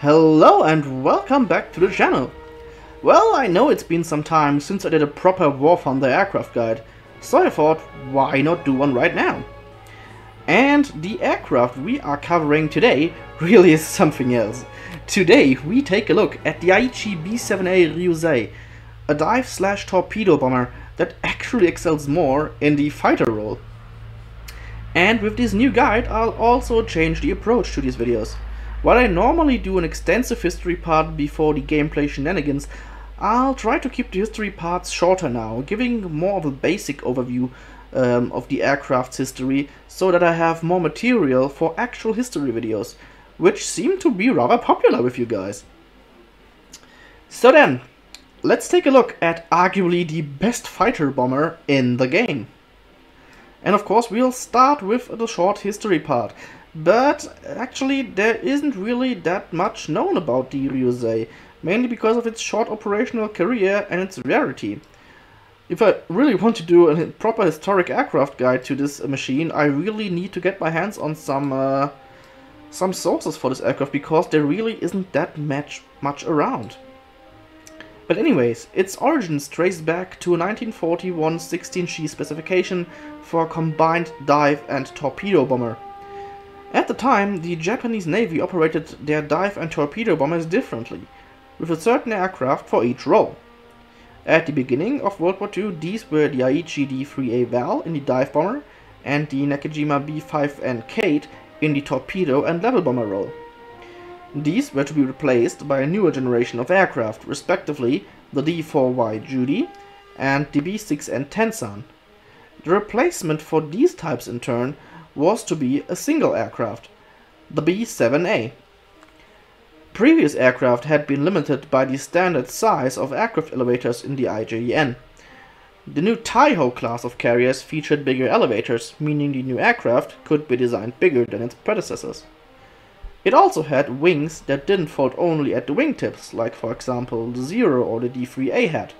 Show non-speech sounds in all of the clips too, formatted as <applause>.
Hello and welcome back to the channel. Well, I know it's been some time since I did a proper War Thunder aircraft guide, so I thought, why not do one right now? And the aircraft we are covering today <laughs> really is something else. Today we take a look at the Aichi B-7A Ryusei, a dive slash torpedo bomber that actually excels more in the fighter role. And with this new guide I'll also change the approach to these videos. While I normally do an extensive history part before the gameplay shenanigans, I'll try to keep the history parts shorter now, giving more of a basic overview um, of the aircraft's history so that I have more material for actual history videos, which seem to be rather popular with you guys. So then, let's take a look at arguably the best fighter bomber in the game. And of course we'll start with the short history part, but actually there isn't really that much known about the Ryusei, mainly because of its short operational career and its rarity. If I really <laughs> want to do a proper historic aircraft guide to this machine, I really need to get my hands on some uh, some sources for this aircraft because there really isn't that much, much around. But anyways, its origins trace back to a 1941 16G specification for a combined dive and torpedo bomber. At the time, the Japanese Navy operated their dive and torpedo bombers differently, with a certain aircraft for each role. At the beginning of World War II, these were the Aichi D-3A Val in the dive bomber and the Nakajima B-5N Kate in the torpedo and level bomber role. These were to be replaced by a newer generation of aircraft, respectively the D-4Y Judy and the B-6N Tenzan. The replacement for these types in turn was to be a single aircraft, the B-7A. Previous aircraft had been limited by the standard size of aircraft elevators in the IJN. The new Taiho class of carriers featured bigger elevators, meaning the new aircraft could be designed bigger than its predecessors. It also had wings that didn't fold only at the wingtips, like for example the Zero or the D3A had,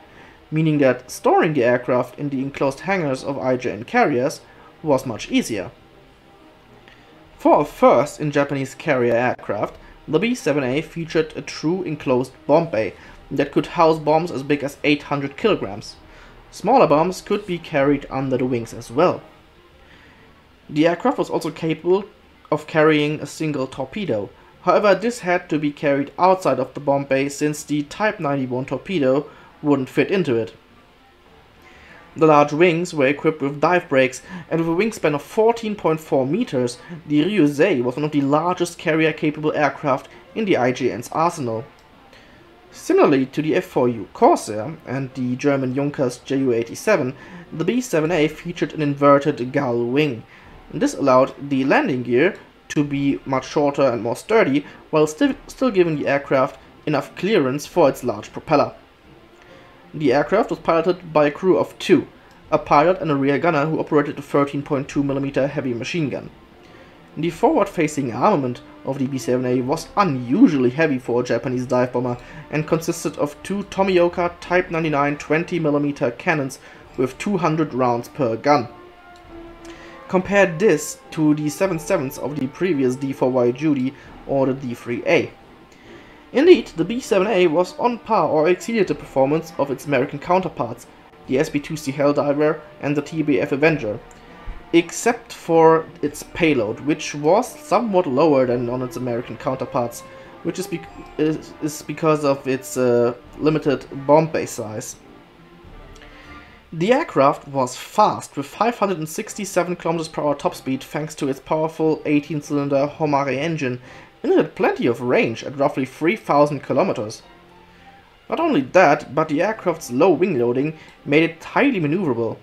meaning that storing the aircraft in the enclosed hangars of IJN carriers was much easier. For a first in Japanese carrier aircraft, the B-7A featured a true enclosed bomb bay that could house bombs as big as 800 kilograms. Smaller bombs could be carried under the wings as well. The aircraft was also capable of carrying a single torpedo, however this had to be carried outside of the bomb bay since the Type 91 torpedo wouldn't fit into it. The large wings were equipped with dive brakes, and with a wingspan of 14.4 meters, the Ryusei was one of the largest carrier-capable aircraft in the IJN's arsenal. Similarly to the F4U Corsair and the German Junkers Ju-87, the B-7A featured an inverted gull wing. This allowed the landing gear to be much shorter and more sturdy, while still, still giving the aircraft enough clearance for its large propeller. The aircraft was piloted by a crew of two, a pilot and a rear gunner who operated a 13.2mm heavy machine gun. The forward-facing armament of the B-7A was unusually heavy for a Japanese dive bomber and consisted of two Tomioka Type 99 20mm cannons with 200 rounds per gun. Compare this to the 77s of the previous D4Y Judy or the D3A. Indeed, the B-7A was on par or exceeded the performance of its American counterparts, the SB-2C Helldiver and the TBF Avenger, except for its payload, which was somewhat lower than on its American counterparts, which is, be is, is because of its uh, limited bomb bay size. The aircraft was fast, with 567 km per hour top speed thanks to its powerful 18-cylinder Homare engine and it had plenty of range at roughly 3000 kilometers. Not only that, but the aircraft's low wing loading made it highly maneuverable.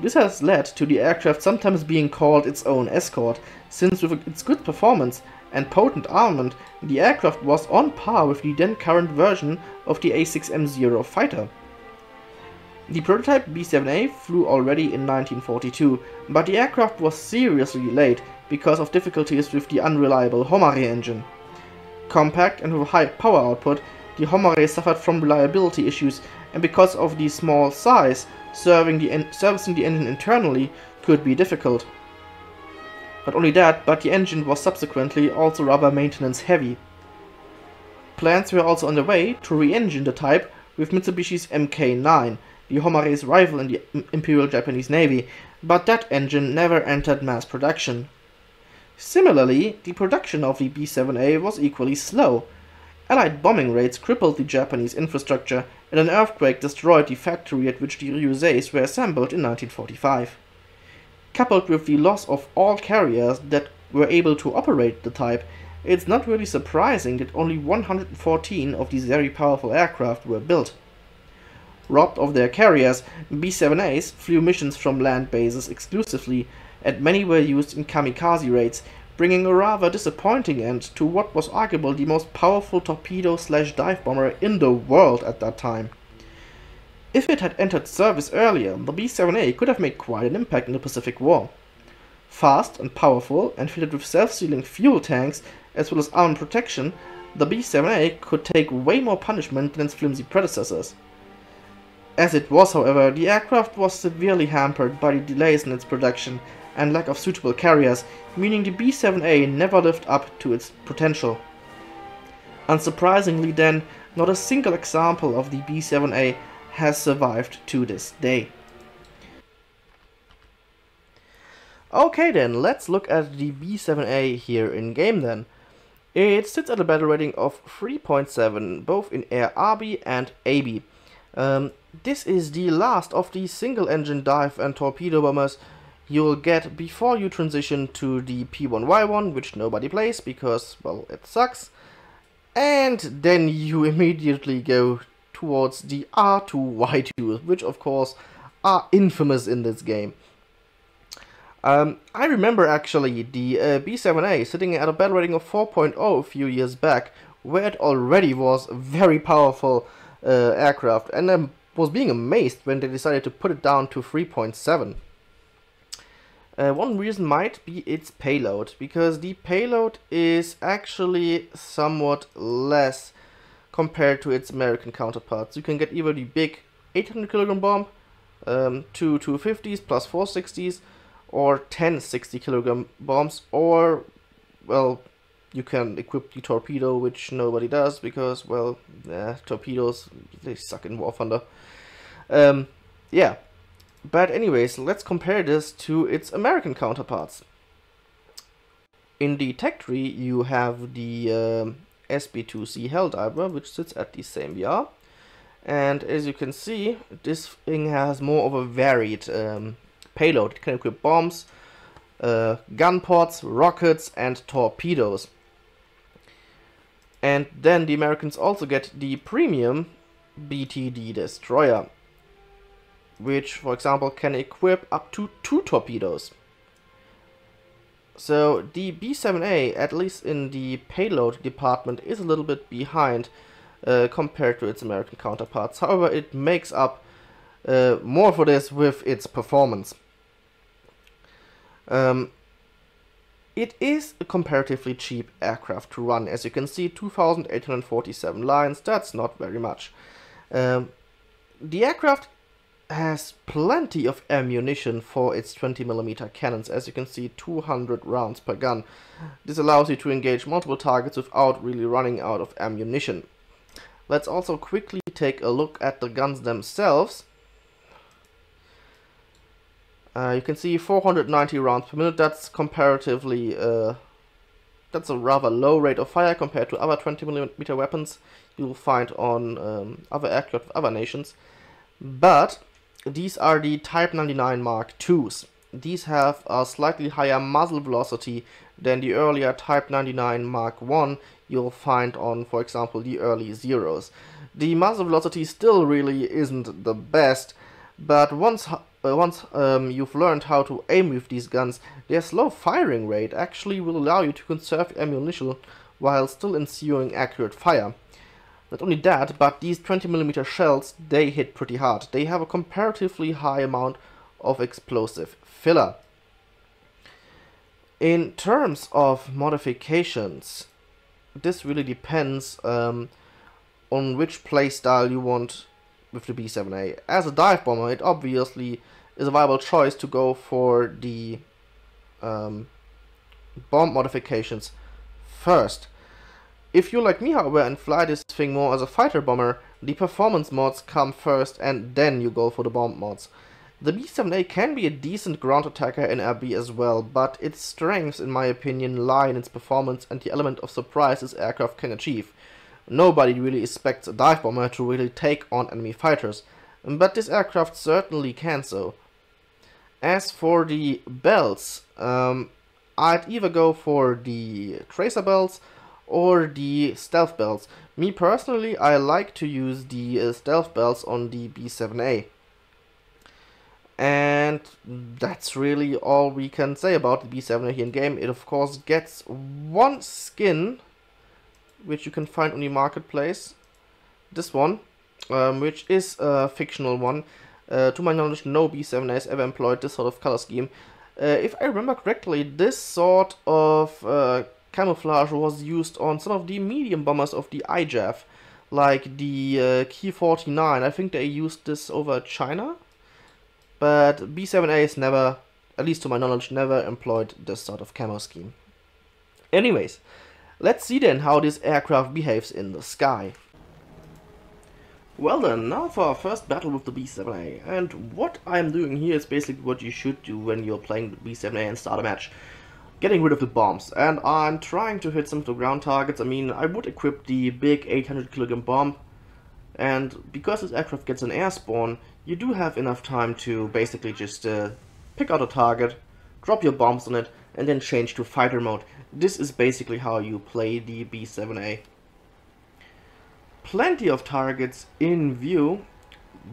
This has led to the aircraft sometimes being called its own escort, since with its good performance and potent armament, the aircraft was on par with the then current version of the A6M0 fighter. The prototype B-7A flew already in 1942, but the aircraft was seriously delayed because of difficulties with the unreliable Homare engine. Compact and with high power output, the Homare suffered from reliability issues and because of the small size, the servicing the engine internally could be difficult. Not only that, but the engine was subsequently also rather maintenance heavy. Plans were also underway to re-engine the type with Mitsubishi's Mk9, the Homare's rival in the Imperial Japanese Navy, but that engine never entered mass production. Similarly, the production of the B-7A was equally slow. Allied bombing raids crippled the Japanese infrastructure, and an earthquake destroyed the factory at which the Ryuseis were assembled in 1945. Coupled with the loss of all carriers that were able to operate the type, it's not really surprising that only 114 of these very powerful aircraft were built. Robbed of their carriers, B-7As flew missions from land bases exclusively, and many were used in kamikaze raids, bringing a rather disappointing end to what was arguably the most powerful torpedo slash dive bomber in the world at that time. If it had entered service earlier, the B-7A could have made quite an impact in the Pacific War. Fast and powerful and fitted with self-sealing fuel tanks as well as armor protection, the B-7A could take way more punishment than its flimsy predecessors. As it was, however, the aircraft was severely hampered by the delays in its production and lack of suitable carriers, meaning the B-7A never lived up to its potential. Unsurprisingly then, not a single example of the B-7A has survived to this day. Okay then, let's look at the B7A here in game then. It sits at a battle rating of 3.7, both in Air RB and AB. Um, this is the last of the single-engine dive and torpedo bombers you'll get before you transition to the P1Y1, which nobody plays because, well, it sucks. And then you <laughs> immediately go towards the R2Y2, which of course are infamous in this game. Um, I remember actually the uh, B7A sitting at a battle rating of 4.0 a few years back, where it already was a very powerful uh, aircraft, and I was being amazed when they decided to put it down to 3.7. Uh, one reason might be its payload, because the payload is actually somewhat less compared to its American counterparts. You can get either the big 800 kilogram bomb, um, two 250s plus 460s, or 10 60 kilogram bombs, or, well, you can equip the torpedo, which nobody does because, well, eh, torpedoes, they suck in War Thunder. Um, yeah. But anyways, let's compare this to its American counterparts. In the tech tree, you have the um, SB2C Helldiver, which sits at the same BR. And as you can see, this thing has more of a varied um, payload. It can equip bombs, uh, gun ports, rockets, and torpedoes. And then the Americans also get the premium BTD destroyer, which, for example, can equip up to two torpedoes. So the B7A, at least in the payload department, is a little bit behind uh, compared to its American counterparts. However, it makes up uh, more for this with its performance. Um, it is a comparatively cheap aircraft to run. As you can see, 2,847 lions, that's not very much. Um, the aircraft has plenty of ammunition for its 20mm cannons, as you can see 200 rounds per gun. This allows you to engage multiple targets without really running out of ammunition. Let's also quickly take a look at the guns themselves. Uh, you can see 490 rounds per minute, that's comparatively, uh, that's a rather low rate of fire compared to other 20mm weapons you'll find on um, other aircraft of other nations. But these are the Type 99 Mark IIs. These have a slightly higher muzzle velocity than the earlier Type 99 Mark 1 you'll find on, for example, the early Zeros. The muzzle velocity still really isn't the best, but once uh, once um, you've learned how to aim with these guns, their slow firing rate actually will allow you to conserve ammunition while still ensuring accurate fire. Not only that, but these 20mm shells, they hit pretty hard. They have a comparatively high amount of explosive filler. In terms of modifications, this really depends um, on which playstyle you want with the B7A. As a dive bomber, it obviously is a viable choice to go for the um, bomb modifications first. If you like me, however, and fly this thing more as a fighter bomber, the performance mods come first and then you go for the bomb mods. The B-7A can be a decent ground attacker in RB as well, but its strengths, in my opinion, lie in its performance and the element of surprise this aircraft can achieve. Nobody really expects a dive bomber to really take on enemy fighters, but this aircraft certainly can so. As for the belts, um, I'd either go for the tracer belts or the stealth belts. Me personally, I like to use the uh, stealth belts on the B7A. And that's really all we can say about the B7A here in game. It of course gets one skin, which you can find on the marketplace. This one, um, which is a fictional one. Uh, to my knowledge, no B7A has ever employed this sort of color scheme. Uh, if I remember correctly, this sort of uh, camouflage was used on some of the medium bombers of the IJAF, like the uh, Ki-49. I think they used this over China, but B7A is never, at least to my knowledge, never employed this sort of camo scheme. Anyways, let's see then how this aircraft behaves in the sky. Well then, now for our first battle with the B7A. And what I'm doing here is basically what you should do when you're playing the B7A and start a match. Getting rid of the bombs. And I'm trying to hit some of the ground targets. I mean, I would equip the big 800 kilogram bomb. And because this aircraft gets an air spawn, you do have enough time to basically just uh, pick out a target, drop your bombs on it, and then change to fighter mode. This is basically how you play the B7A plenty of targets in view.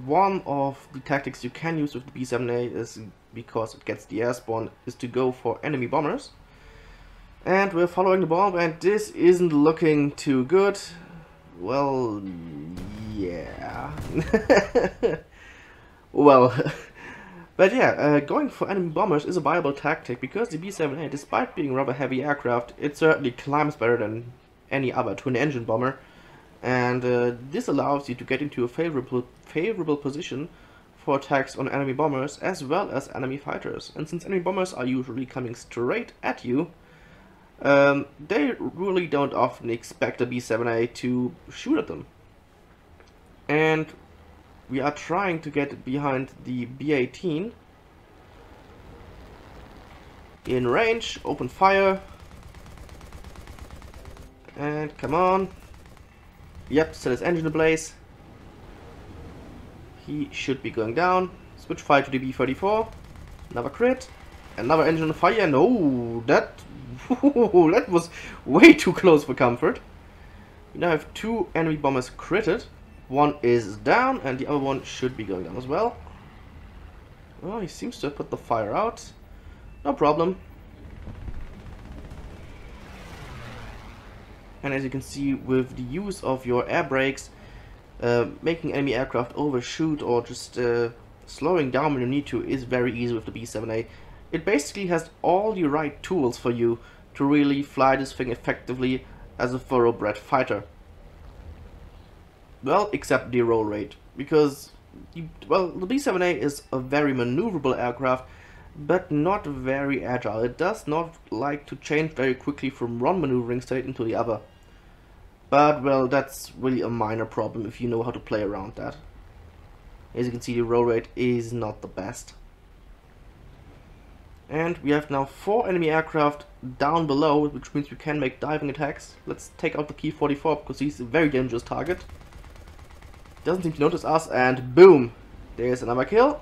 One of the tactics you can use with the B7A is, because it gets the air spawn, is to go for enemy bombers. And we're following the bomb, and this isn't looking too good. Well, yeah. <laughs> well, <laughs> but yeah, uh, going for enemy bombers is a viable tactic because the B-7A, despite being rather heavy aircraft, it certainly climbs better than any other twin-engine bomber and uh, this allows you to get into a favorable favorable position for attacks on enemy bombers as well as enemy fighters. And since enemy bombers are usually coming straight at you, um, they really don't often expect a B-7A to shoot at them. And we are trying to get behind the B-18 in range, open fire, and come on, Yep, set his engine ablaze. He should be going down. Switch fire to the B-34. Another crit. Another engine fire. No, that, that was way too close for comfort. We now have two enemy bombers critted. One is down and the other one should be going down as well. Oh, he seems to have put the fire out. No problem. and as you can see with the use of your air brakes uh, making enemy aircraft overshoot or just uh, slowing down when you need to is very easy with the B-7A. It basically has all the right tools for you to really fly this thing effectively as a thoroughbred fighter. Well, except the roll rate, because, you, well, the B-7A is a very maneuverable aircraft, but not very agile. It does not like to change very quickly from one maneuvering state into the other. But, well, that's really a minor problem if you know how to play around that. As you can see, the roll rate is not the best. And we have now four enemy aircraft down below, which means we can make diving attacks. Let's take out the Ki-44 because he's a very dangerous target. Doesn't seem to notice us, and boom! There's another kill.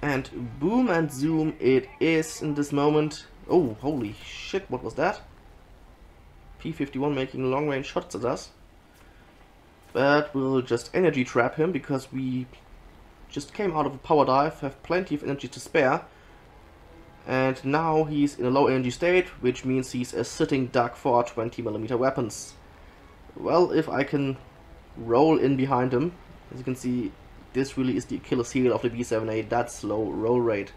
And boom and zoom it is in this moment. Oh, holy shit, what was that? P-51 making long-range shots at us. But we'll just energy trap him because we just came out of a power dive, have plenty of energy to spare. And now he's in a low energy state, which means he's a sitting duck for our 20mm weapons. Well, if I can roll in behind him, as you can see, this really is the Achilles heel of the B7A, that slow roll rate.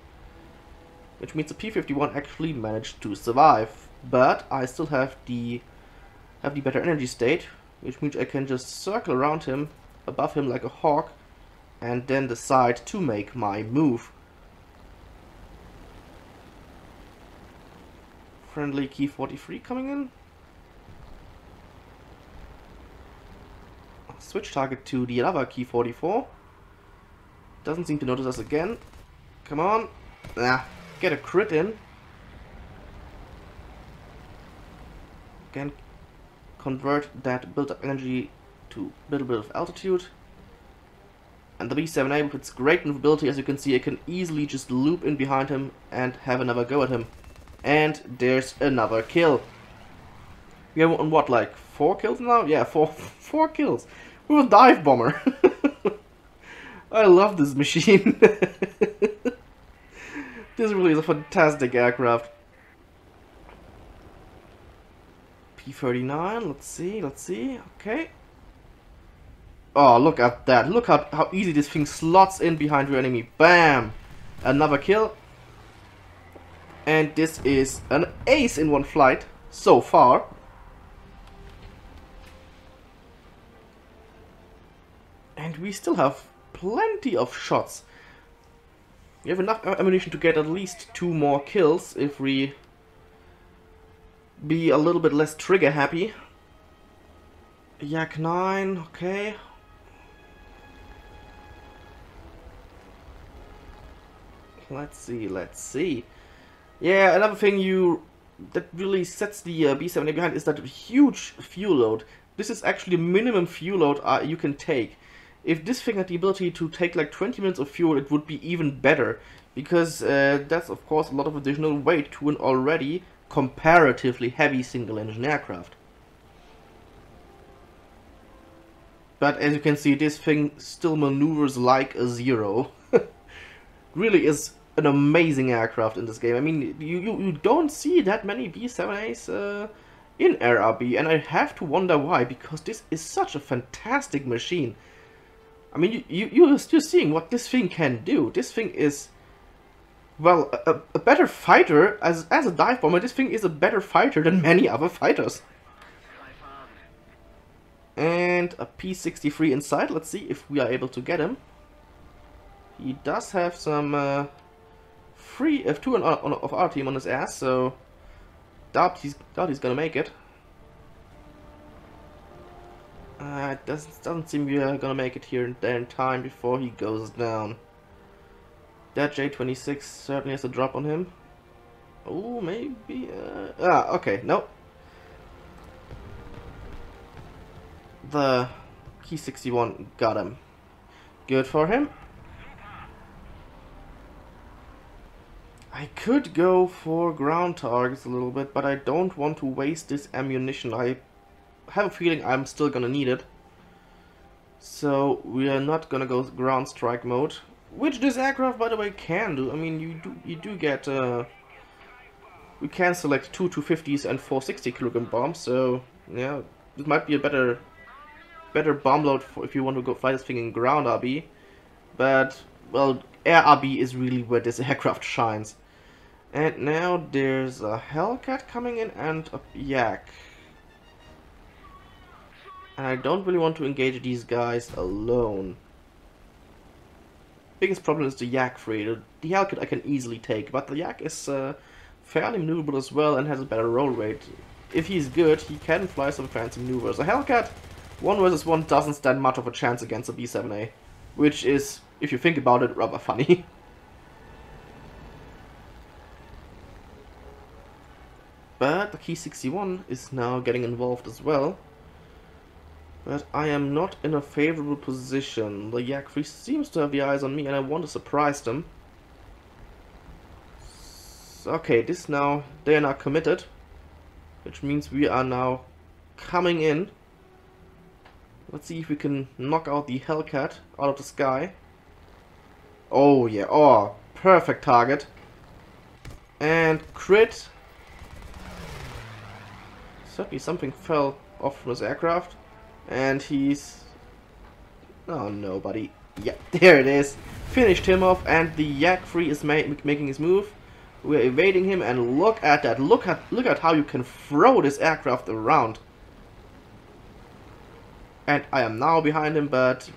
Which means the P51 actually managed to survive. But I still have the have the better energy state, which means I can just circle around him, above him like a hawk, and then decide to make my move. Friendly Ki-43 coming in. Switch target to the other Ki-44. Doesn't seem to notice us again. Come on. Ah, get a crit in. Again, convert that built up energy to a little bit of altitude. And the B7A with its great maneuverability, as you can see, it can easily just loop in behind him and have another go at him. And there's another kill. We have on what, like four kills now? Yeah, four <laughs> four kills. With a dive bomber. <laughs> I love this machine. <laughs> this really is a fantastic aircraft. P-39, let's see, let's see, okay. Oh, look at that. Look how, how easy this thing slots in behind your enemy. Bam! Another kill. And this is an ace in one flight, so far. And we still have plenty of shots. We have enough ammunition to get at least two more kills if we be a little bit less trigger happy. Yak 9, okay. Let's see, let's see. Yeah, another thing you that really sets the uh, B7A behind is that huge fuel load. This is actually minimum fuel load uh, you can take. If this thing had the ability to take like 20 minutes of fuel, it would be even better. Because uh, that's of course a lot of additional weight to an already comparatively heavy single-engine aircraft. But as you can see, this thing still maneuvers like a zero. Really is an amazing aircraft in this game. I mean, you, you, you don't see that many B-7As uh, in RB, and I have to wonder why, because this is such a fantastic machine. I mean, you, you, you're still seeing what this thing can do. This thing is, well, a, a better fighter, as, as a dive bomber, this thing is a better fighter than many other fighters. And a P-63 inside, let's see if we are able to get him. He does have some uh, free F2 on, on, of our team on his ass, so doubt he's doubt he's gonna make it. Uh, it doesn't doesn't seem we're gonna make it here there in time before he goes down. That J26 certainly has a drop on him. Oh, maybe. Uh, ah, okay, nope. The Ki-61 got him. Good for him. I could go for ground targets a little bit, but I don't want to waste this ammunition. I have a feeling I'm still gonna need it. So we are not gonna go ground strike mode, which this aircraft, by the way, can do. I mean, you do you do get uh, we can select two 250s and four 60 kilogram bombs. So yeah, it might be a better better bomb load for if you want to go fly this thing in ground RB. But well, air RB is really where this <laughs> aircraft shines. And now there's a Hellcat coming in and a Yak. And I don't really want to engage these guys alone. Biggest problem is the Yak 3. The, Hellcat I can easily take, but the Yak is uh, fairly maneuverable as well and has a better roll rate. If he's good, he can fly some fancy maneuvers. A Hellcat 1 versus 1 doesn't stand much of a chance against a B7A, which is, if you think about it, rather funny. <laughs> But the Ki-61 is now getting involved as well. But I am not in a favorable position. The Yak 3 seems to have the eyes on me and I want to surprise them. Okay, this now, they are now committed. Which means we are now coming in. Let's see if we can knock out the Hellcat out of the sky. Oh yeah, oh, perfect target. And crit Certainly something fell off from his aircraft. And he's... Oh no, buddy. Yeah, <laughs> there it is. Finished him off and the Yak 3 is ma making his move. We're evading him and look at that. Look at look at how you can throw this aircraft around. And I am now behind him, but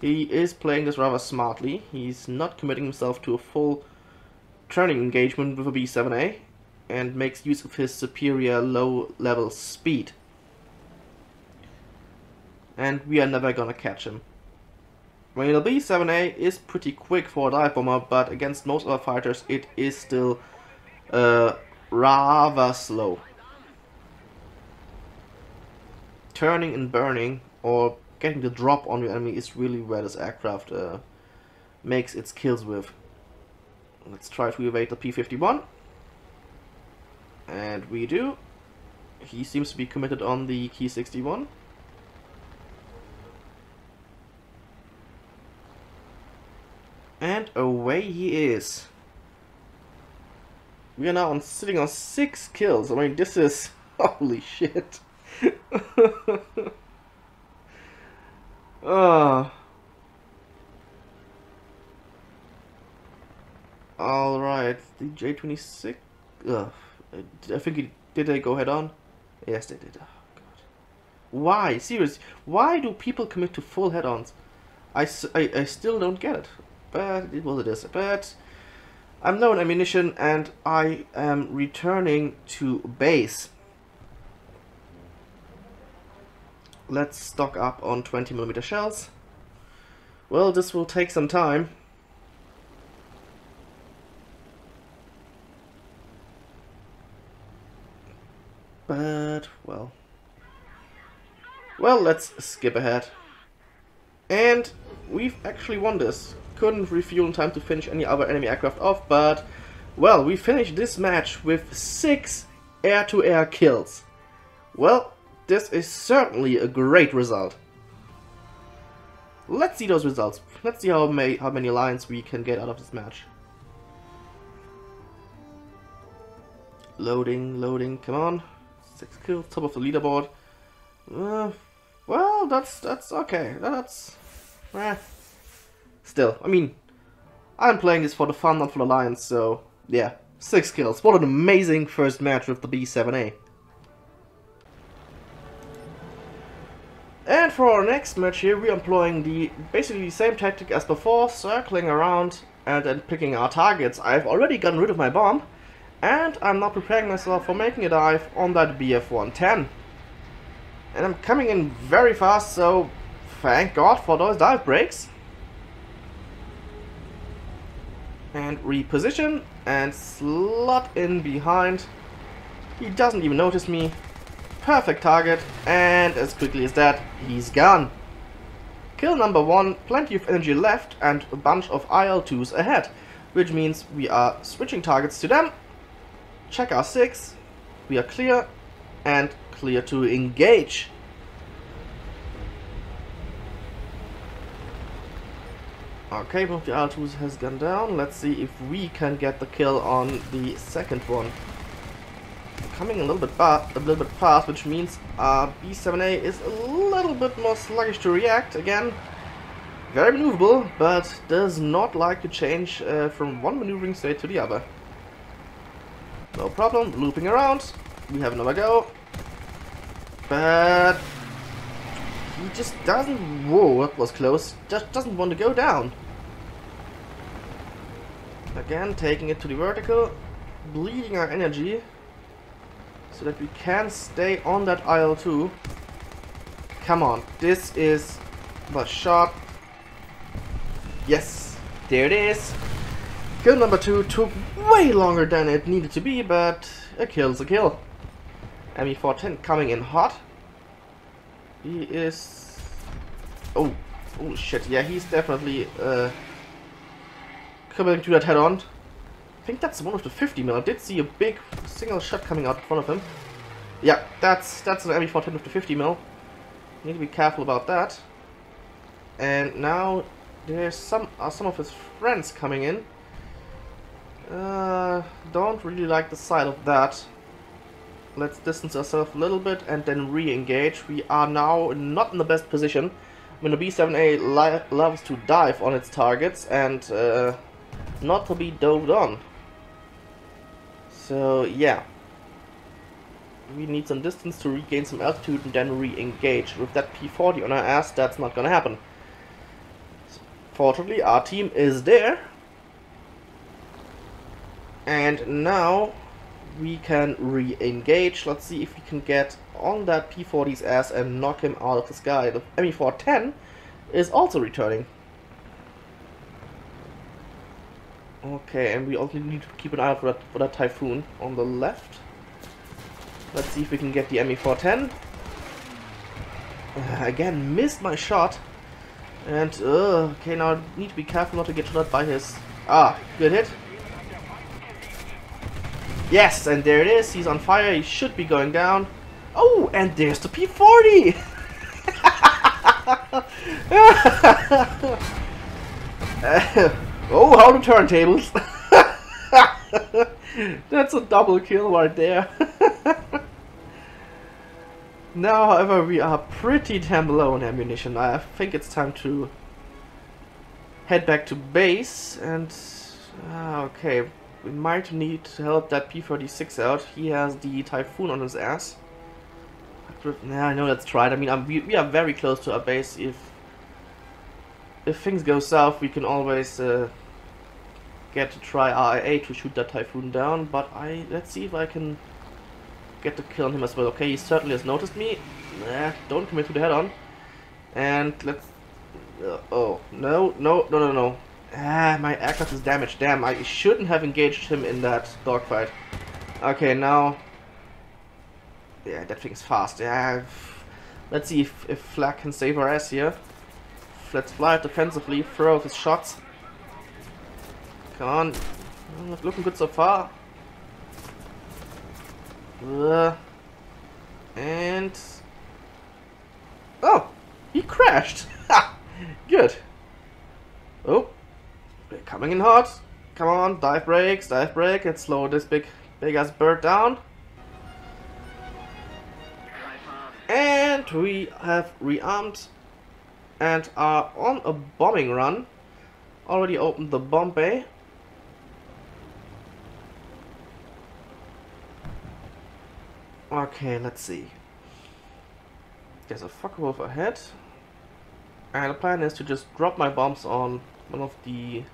he is playing this rather smartly. He's not committing himself to a full turning engagement with a B-7A. And makes use of his superior low-level speed. And we are never gonna catch him. The B-7A is pretty quick for a dive bomber, but against most other fighters it is still uh, rather slow. Turning and burning, or getting the drop on your enemy is really where this aircraft uh, makes its kills with. Let's try to evade the P-51. And we do. He seems to be committed on the Ki-61. And away he is. We are now on, sitting on six kills. I mean, this is... <laughs> Holy shit. <laughs> Ah. Alright, the J26... Ugh. Uh, I think did they go head on? Yes, they did. Oh, God. Why? Seriously, why do people commit to full head-ons? I, I, I still don't get it. But it was it is. But I'm low on ammunition and I am returning to base. Let's stock up on 20mm shells. Well, this will take some time. But, well... Well, let's skip ahead. And we've actually won this. Couldn't refuel in time to finish any other enemy aircraft off, but... Well, we finished this match with 6 air-to-air -air kills. Well, this is certainly a great result. Let's see those results. Let's see how, may, how many lions we can get out of this match. Loading, loading, come on. Six kills, top of the leaderboard. Uh, well, that's that's okay. That's eh. Still, I mean, I'm playing this for the fun, not for the Lions, so yeah. Six kills. What an amazing first match with the B7A. And for our next match here, we're employing the basically the same tactic as before, circling around and then picking our targets. I've already gotten rid of my bomb, and I'm not preparing myself for making a dive on that BF-110. And I'm coming in very fast, so thank God for those dive brakes. And reposition and slot in behind. He doesn't even notice me. Perfect target, and as quickly as that, he's gone. Kill number one, plenty of energy left and a bunch of IL-2s ahead, which means we are switching targets to them check our six. We are clear and clear to engage. Okay, one of the R2s has gone down. Let's see if we can get the kill on the second one. Coming a little bit a little bit fast, which means our B7A is a little bit more sluggish to react. Again, very maneuverable, but does not like to change uh, from one maneuvering state to the other. No problem, looping around. We have another go. But he just doesn't whoa that was close. Just doesn't want to go down. Again, taking it to the vertical, bleeding our energy so that we can stay on that IL-2. Come on, this is the shot. Yes, there it is. Kill number two took way longer than it needed to be, but a kill's a kill. ME410 coming in hot. He is... Oh, oh shit, yeah, he's definitely uh, coming to that head on. I think that's one of the 50 mil. I did see a big single shot coming out in front of him. Yeah, that's that's an ME410 with the 50 mil. Need to be careful about that. And now there's some uh, some of his friends coming in. Uh, don't really like the sight of that. Let's distance ourselves a little bit and then re-engage. We are now not in the best position. When the B7A loves to dive on its targets and uh, not to be dove on. So yeah. We need some distance to regain some altitude and then re-engage. With that P40 on our ass, that's not gonna happen. Fortunately, our team is there and now we can re-engage. Let's see if we can get on that P-40's ass and knock him out of the sky. The ME-410 is also returning. Okay, and we also need to keep an eye out for that, for that Typhoon on the left. Let's see if we can get the ME-410. Uh, again, missed my shot. And, uh, okay, now I need to be careful not to get shot by his... Ah, good hit. Yes, and there it is. He's on fire. He should be going down. Oh, and there's the P40! <laughs> oh, how the turntables! <laughs> That's a double kill right there. <laughs> now, however, we are pretty damn low on ammunition. I think it's time to head back to base and... Uh, okay, we might need to help that P-36 out. He has the Typhoon on his ass. Yeah, I know that's right. I mean, I'm, we, we are very close to our base. If if things go south, we can always uh, get to try RIA to shoot that Typhoon down. But I let's see if I can get the kill on him as well. Okay, he certainly has noticed me. Nah, don't commit to the head-on. And let's... Uh, oh, no, no, no, no, no. Ah, my aircraft is damaged. Damn, I shouldn't have engaged him in that dogfight. Okay, now... Yeah, that thing's fast. Yeah, let's see if, if Flak can save our ass here. Let's fly it defensively, throw his shots. Come on. Not looking good so far. Uh, and... Oh! He crashed! <laughs> Good. Oh, we're coming in hot. Come on, dive brakes, dive brake. Let's slow this big, big ass bird down. And we have rearmed and are on a bombing run. Already opened the bomb bay. Okay, let's see. There's a Focke-Wulf ahead. And the plan is to just drop my bombs on one of the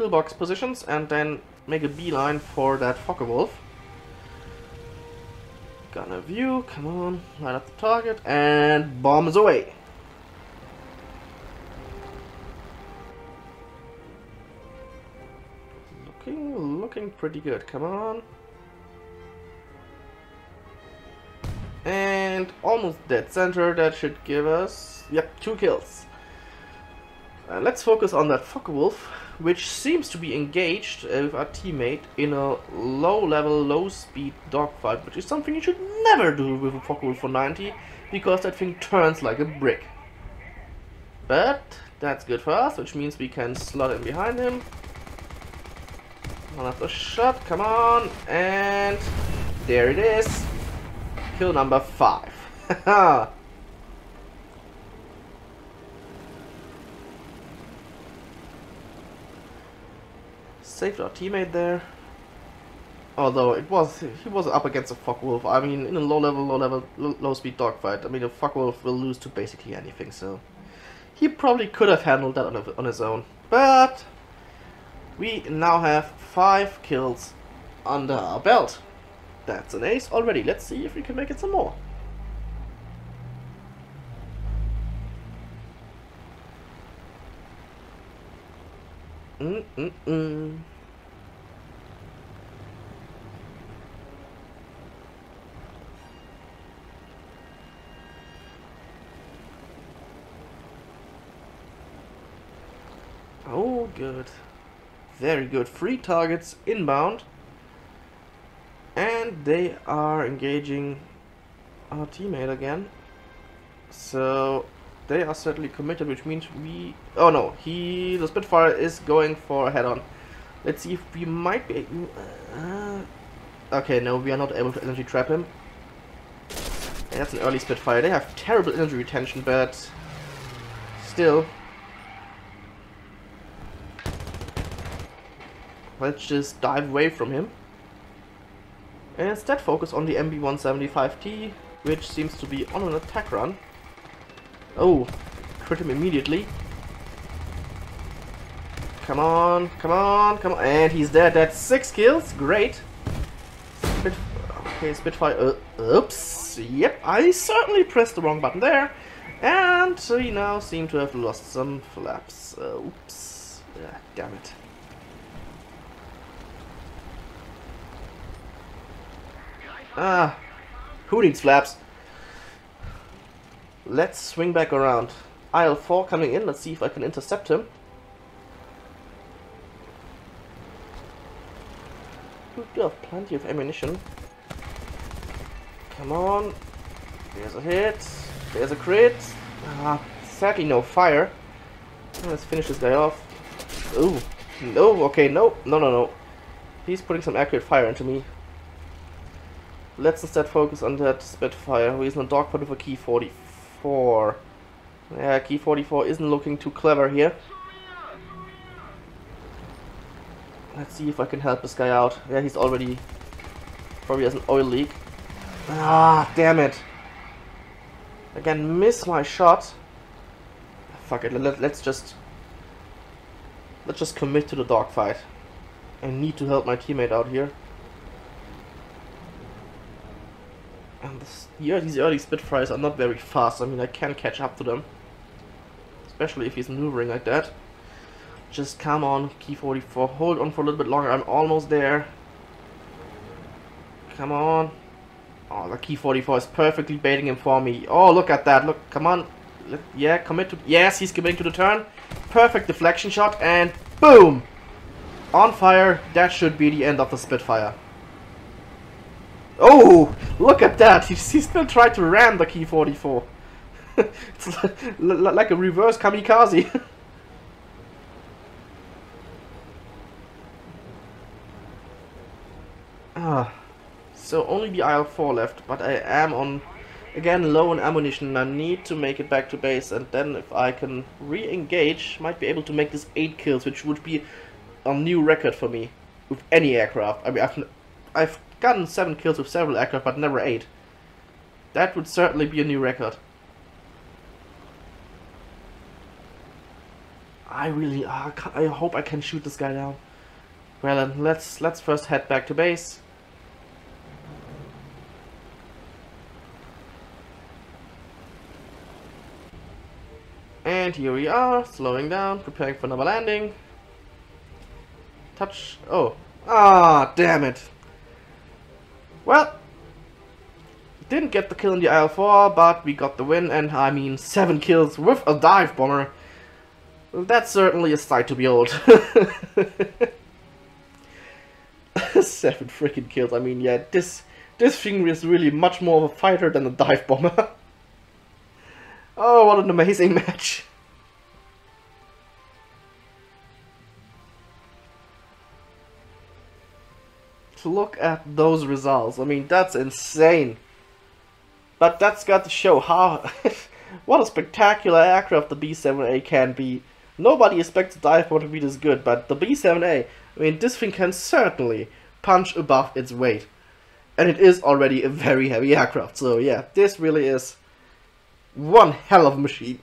pillbox positions and then make a beeline for that Focke-Wulf. Gunner view, come on, light up the target, and bombs away. Looking, looking pretty good, come on. And almost dead center, that should give us, yep, two kills. Uh, let's focus on that Focke-Wulf, which seems to be engaged uh, with our teammate in a low-level, low-speed dogfight, which is something you should never do with a Focke-Wulf for 90, because that thing turns like a brick. But that's good for us, which means we can slot in behind him. Another shot, come on, and there it is. Kill number five. <laughs> saved our teammate there. Although it was he was up against a Focke-Wulf. I mean, in a low level, low level, low speed dogfight. I mean, a Focke-Wulf will lose to basically anything. So he probably could have handled that on, on his own. But we now have five kills under our belt. That's an ace already. Let's see if we can make it some more. Mm -mm -mm. Oh, good. Very good. Three targets inbound. And they are engaging our teammate again. So they are certainly committed, which means we... Oh no, he... The Spitfire is going for a head-on. Let's see if we might be... Uh, okay, no, we are not able to energy trap him. That's an early Spitfire. They have terrible energy retention, but... Still, Let's just dive away from him. And instead focus on the MB-175T, which seems to be on an attack run. Oh, crit him immediately. Come on, come on, come on. And he's dead. That's six kills. Great. Spit Okay, Spitfire. Uh, oops. Yep, I certainly pressed the wrong button there. And we now seem to have lost some flaps. Uh, oops. Yeah, damn it. Ah, who needs flaps? Let's swing back around. IL-4 coming in, let's see if I can intercept him. We do have plenty of ammunition. Come on. There's a hit. There's a crit. Ah, sadly no fire. Let's finish this guy off. Ooh. No, okay, no. No, no, no. He's putting some accurate fire into me. Let's instead focus on that Spitfire, who is in a dogfight with a Ki-44. Yeah, Ki-44 isn't looking too clever here. Let's see if I can help this guy out. Yeah, he's already... Probably has an oil leak. Ah, damn it. Again, miss my shot. Fuck it, let, let's just... Let's just commit to the dogfight. I need to help my teammate out here. And this, yeah, these early Spitfires are not very fast. I mean, I can catch up to them. Especially if he's maneuvering like that. Just come on, Ki-44. Hold on for a little bit longer. I'm almost there. Come on. Oh, the Ki-44 is perfectly baiting him for me. Oh, look at that. Look, come on. Yeah, commit to... Yes, he's committing to the turn. Perfect deflection shot, and boom! On fire. That should be the end of the Spitfire. Oh, look at that. He, still tried to ram the Ki-44. <laughs> it's like a reverse kamikaze. <laughs> ah. So only the IL-4 left, but I am on, again, low on ammunition. I need to make it back to base, and then if I can re-engage, might be able to make this 8 kills, which would be a new record for me with any aircraft. I mean, I've, I've gotten 7 kills with several aircraft, but never 8. That would certainly be a new record. I really, uh, I hope I can shoot this guy down. Well then, let's let's first head back to base. And here we are, slowing down, preparing for another landing. Touch. Oh. Ah, damn it. Well, didn't get the kill in the IL-4, but we got the win, and I mean, 7 kills with a dive bomber. That's certainly a sight to behold. <laughs> 7 freaking kills, I mean, yeah, this, this thing is really much more of a fighter than a dive bomber. <laughs> Oh, what an amazing <laughs> match. Look at those results, I mean, that's insane. But that's got to show how, <laughs> what a spectacular aircraft the B-7A can be. Nobody expects the dive bomber to be this good, but the B-7A, I mean, this thing can certainly punch above its weight. And it is already a very heavy aircraft, so yeah, this really is one hell of a machine.